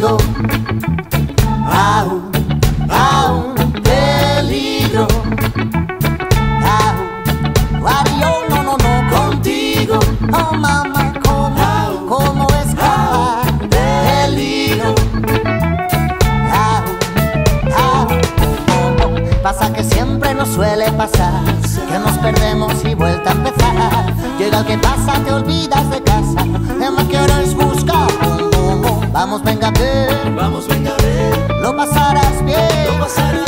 contigo. Au, peligro. Au, adiós, no, no, no, contigo. Oh, mamá, ¿cómo, cómo escapar? Peligro. Au, au, oh, oh. Pasa que siempre nos suele pasar que nos perdemos y vuelta a empezar. Llega el que pasa, te olvidas de casa. Es más que ahora es buscar. Vamos, venga, a. Vamos, venga, a. Lo pasarás bien. Lo pasarás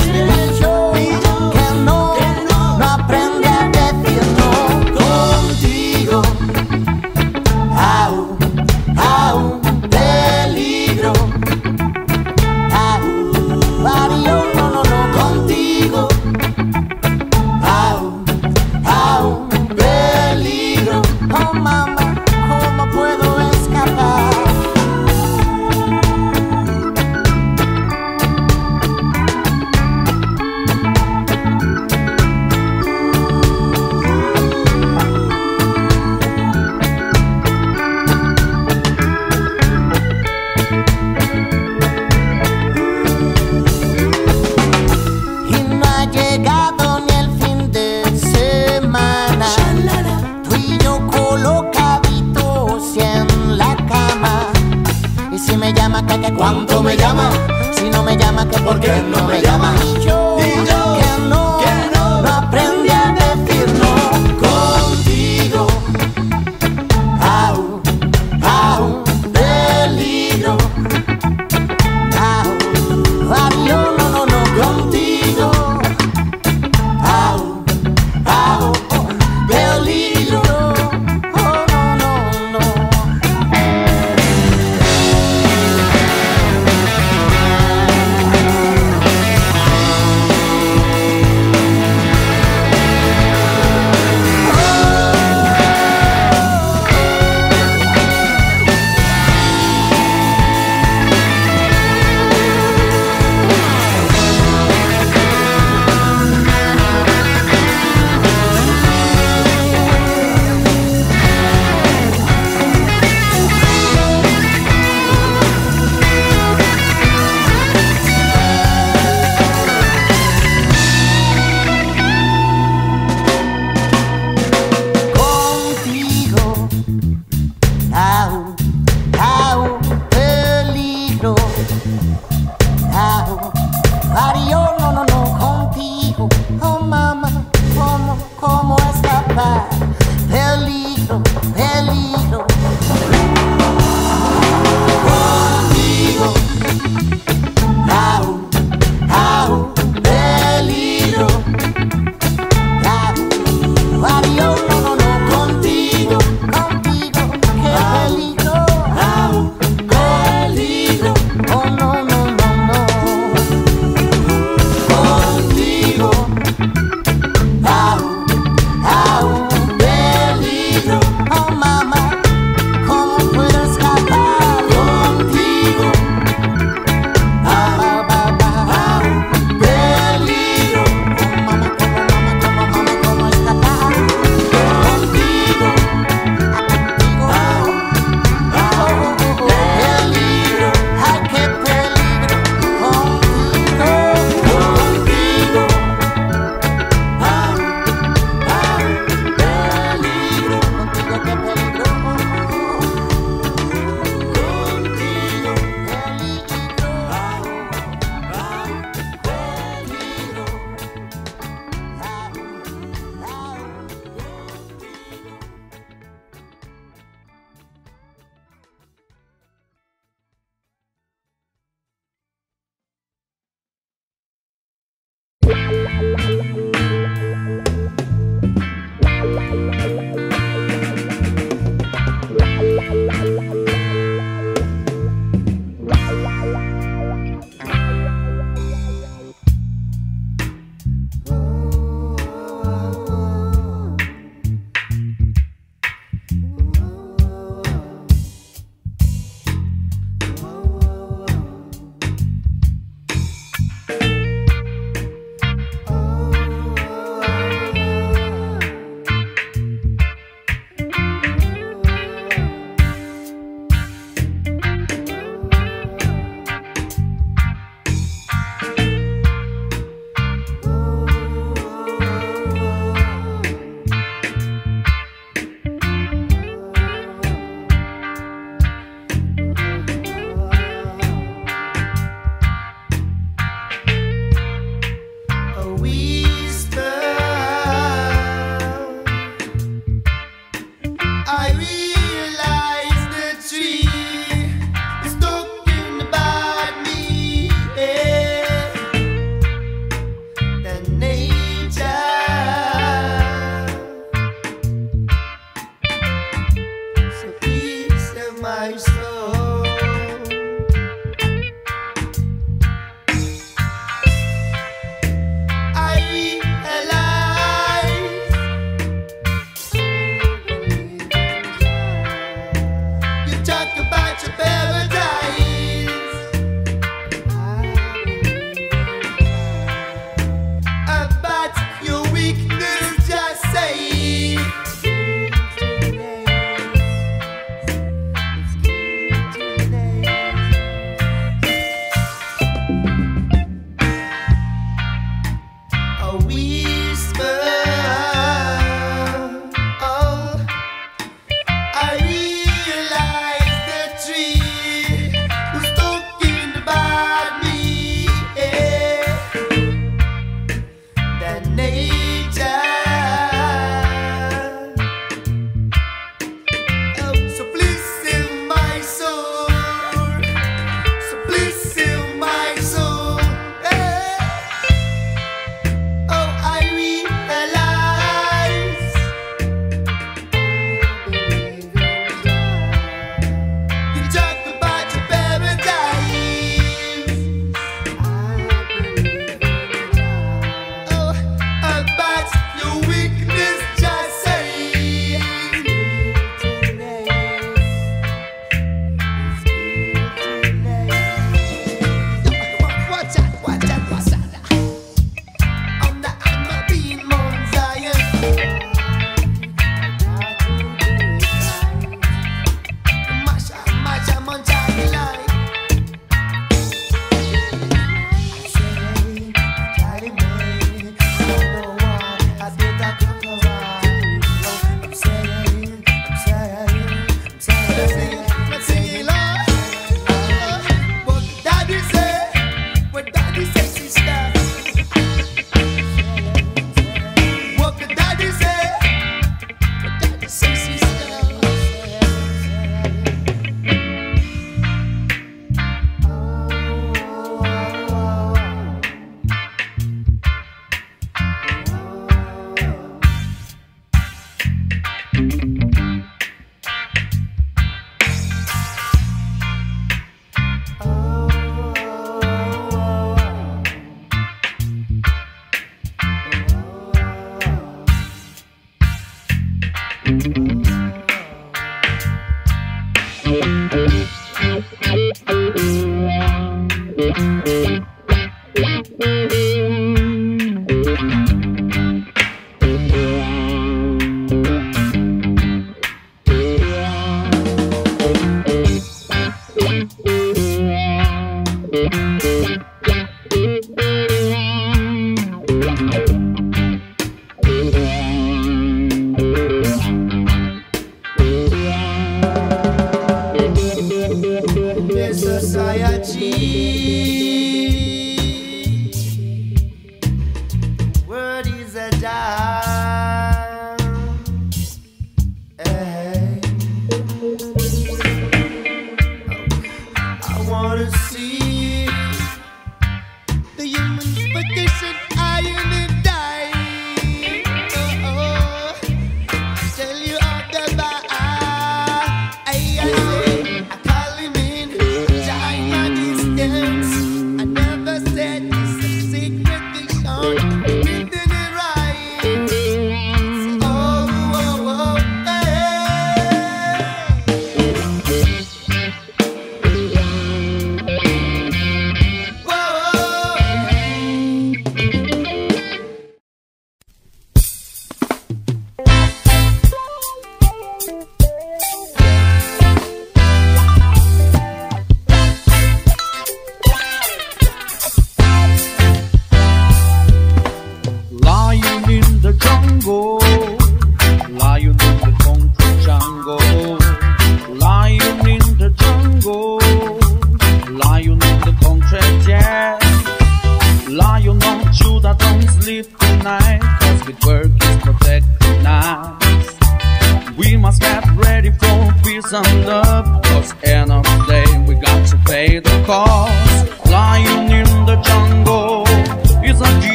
the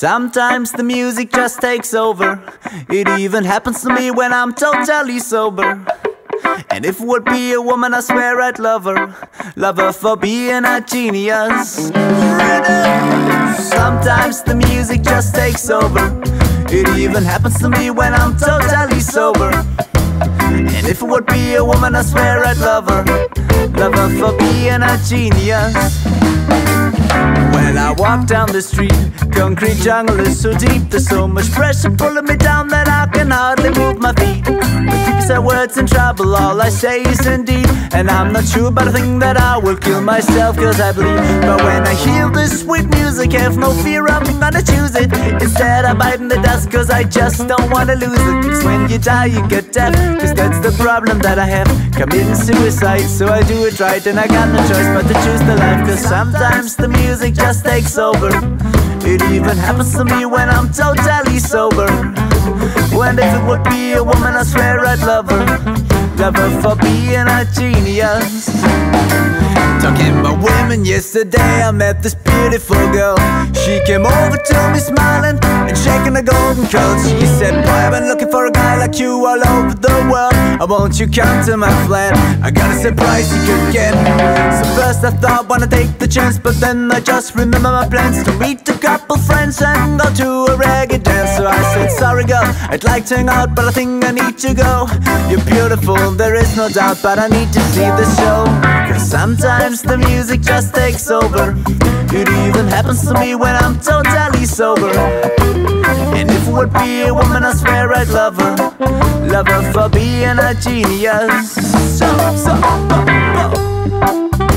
sometimes the music just takes over. It even happens to me when I'm totally sober. And if it would be a woman, I swear I'd love her. Love her for being a genius. Sometimes the music just takes over. It even happens to me when I'm totally sober. And if it would be a woman, I swear I'd love her. Love her for being a genius. When I walk down the street, concrete jungle is so deep. There's so much pressure pulling me down that I can hardly move my feet. When people say words in trouble, all I say is indeed. And I'm not sure, but I think that I will kill myself cause I bleed. But when I hear this sweet music, have no fear, I'm gonna choose it. Instead, I bite in the dust cause I just don't wanna lose it. Cause when you die, you get deaf. Cause that's the problem that I have. Committing suicide, so I do it right. And I got no choice but to choose the life. Cause sometimes the music just takes over. It even happens to me when I'm totally sober. When if it would be a woman, I swear I'd love her. Love her for being a genius. Talking about women, yesterday I met this beautiful girl. She came over to me smiling and shaking her golden curls She said, Boy, I've been looking for a guy like you all over the world. I want you come to my flat. I got a surprise you could get. So first I thought, wanna take the chance, but then I just remember my plans to meet a couple friends and go to a reggae dance. So I said, Sorry, girl, I'd like to hang out, but I think I need to go. You're beautiful, there is no doubt, but I need to see the show. Sometimes the music just takes over. It even happens to me when I'm totally sober. And if it would be a woman, I swear I'd love her. Love her for being a genius. So, so, oh. Oh,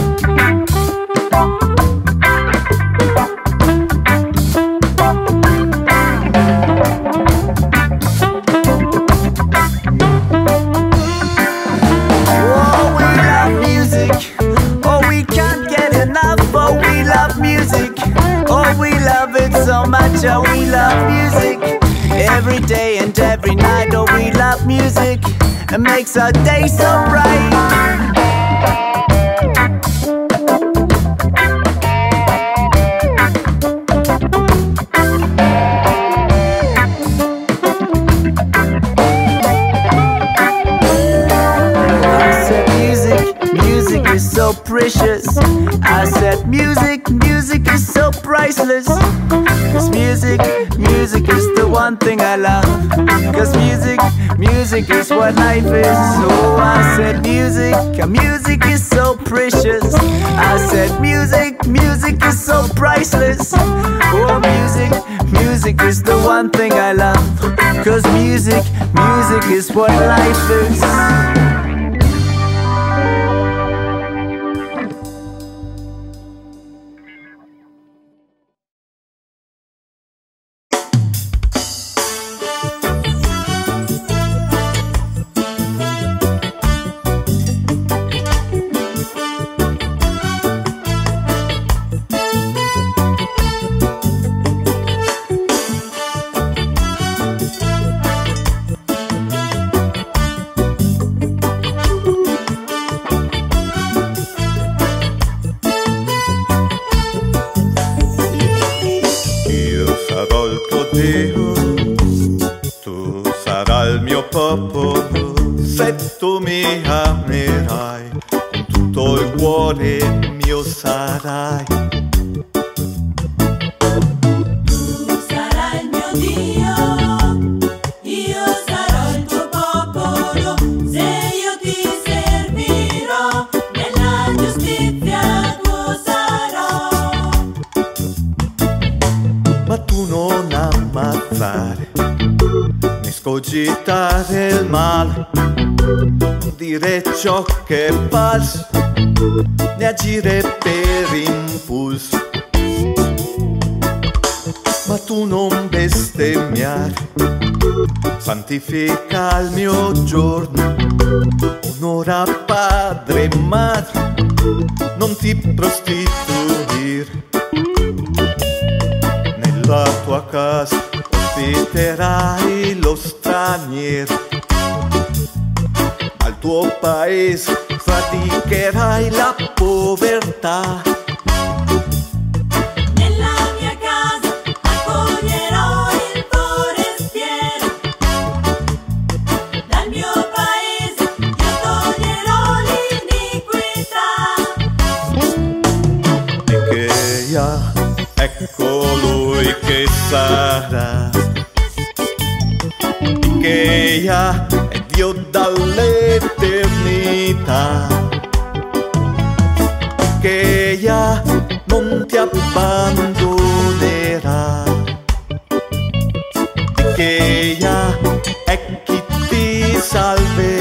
Oh, we love music. Every day and every night. Oh, we love music. It makes our day so bright. Music, music is the one thing I love. Cause music music is what life is. So I said, music, music is so precious. I said, music, music is so priceless. Oh, music, music is the one thing I love. Cause music, music is what life is. Dio, tu sarai il mio popolo, se tu mi amerai, con tutto il cuore mio sarai. Né scogitare il male, dire ciò che è falso, né agire per impulso. Ma tu non bestemmiare, santifica il mio giorno, onora padre e madre, non ti prostituire nella tua casa ospiterai Al tuo paese faticherai la povertà. Nella mia casa accoglierò il forestiero, dal mio paese io toglierò l'iniquità. E che ya, ecco lui che sarà. Che ya è Dio dall'eternità. Che ya non ti abbandonerà. Che ya è chi ti salverà.